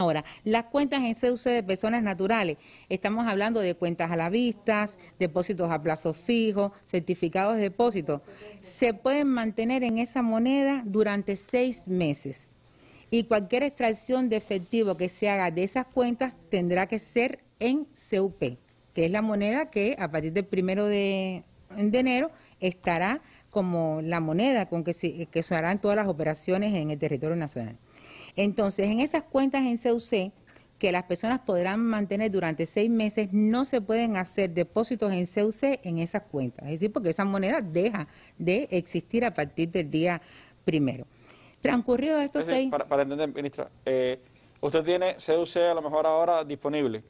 Ahora, las cuentas en CUC de personas naturales, estamos hablando de cuentas a la vista, depósitos a plazo fijo, certificados de depósito, se pueden mantener en esa moneda durante seis meses. Y cualquier extracción de efectivo que se haga de esas cuentas tendrá que ser en CUP, que es la moneda que a partir del primero de, enero estará como la moneda con que se, que se harán todas las operaciones en el territorio nacional. Entonces, en esas cuentas en CUC, que las personas podrán mantener durante seis meses, no se pueden hacer depósitos en CUC en esas cuentas. Es decir, porque esa moneda deja de existir a partir del día primero. Transcurrido estos seis... Para, entender, ministra, eh, usted tiene CUC a lo mejor ahora disponible.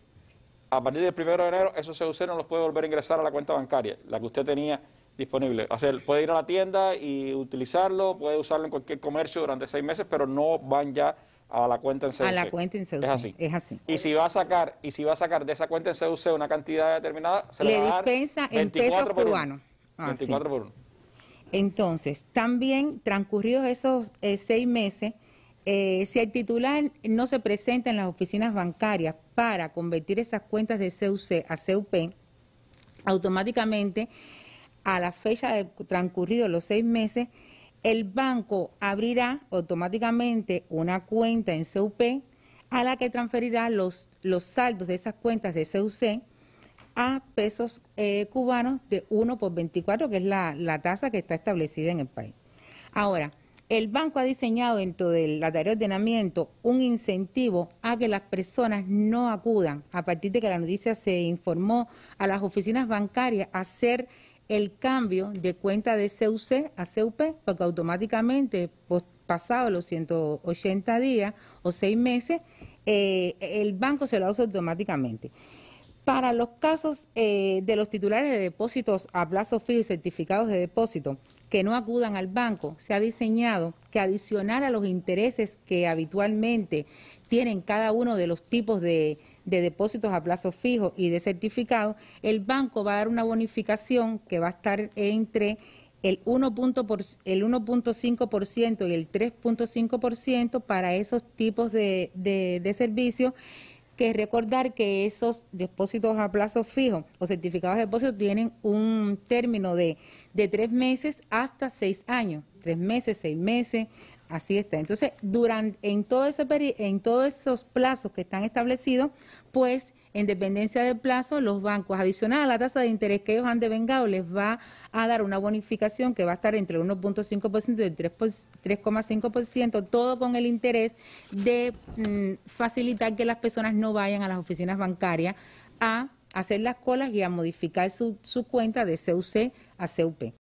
A partir del primero de enero, esos CUC no los puede volver a ingresar a la cuenta bancaria, la que usted tenía disponible. O puede ir a la tienda y utilizarlo, puede usarlo en cualquier comercio durante seis meses, pero no van ya a la cuenta en CUC. A la cuenta en CUC. Es así. Es así. Y si va a sacar y si va a sacar de esa cuenta en CUC una cantidad determinada, se le, le va a dar en pesos cubanos. 24 por 1. Entonces, también transcurridos esos eh, seis meses, eh, si el titular no se presenta en las oficinas bancarias para convertir esas cuentas de CUC a CUP, automáticamente a la fecha de transcurridos los seis meses, el banco abrirá automáticamente una cuenta en CUP a la que transferirá los, los saldos de esas cuentas de CUC a pesos eh, cubanos de 1 por 24, que es la, la tasa que está establecida en el país. Ahora, el banco ha diseñado dentro del la tarea de ordenamiento un incentivo a que las personas no acudan, a partir de que la noticia se informó a las oficinas bancarias, a hacer el cambio de cuenta de CUC a CUP, porque automáticamente, pues, pasados los 180 días o seis meses, eh, el banco se lo hace automáticamente. Para los casos eh, de los titulares de depósitos a plazo fijo y certificados de depósito que no acudan al banco, se ha diseñado que adicional a los intereses que habitualmente tienen cada uno de los tipos de, depósitos a plazo fijo y de certificado, el banco va a dar una bonificación que va a estar entre el 1.5% y el 3.5% para esos tipos de, de servicios que recordar que esos depósitos a plazo fijo o certificados de depósito tienen un término de, de tres meses hasta seis años, tres meses, seis meses, así está. Entonces, durante, en, todo ese en todos esos plazos que están establecidos, pues en dependencia del plazo, los bancos, adicional a la tasa de interés que ellos han devengado, les va a dar una bonificación que va a estar entre el 1.5% y el 3,5%, todo con el interés de mm, facilitar que las personas no vayan a las oficinas bancarias a hacer las colas y a modificar su, su cuenta de CUC a CUP.